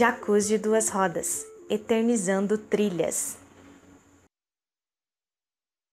Jacuzzi de duas rodas, eternizando trilhas.